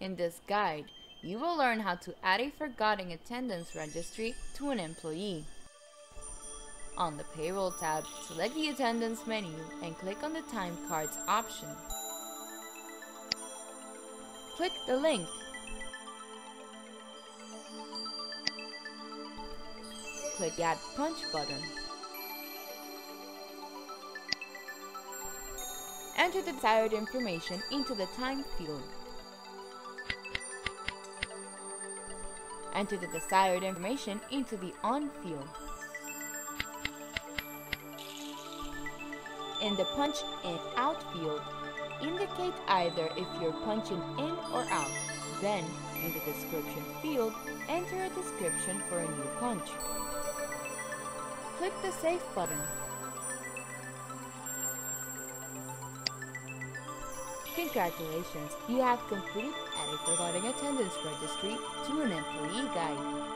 In this guide, you will learn how to add a forgotten attendance registry to an employee. On the Payroll tab, select the Attendance menu and click on the Time Cards option. Click the link. Click the Add Punch button. Enter the desired information into the time field. Enter the desired information into the on field. In the punch in out field, indicate either if you're punching in or out. Then, in the description field, enter a description for a new punch. Click the Save button. Congratulations, you have completed adding forgotten attendance registry to an employee guide.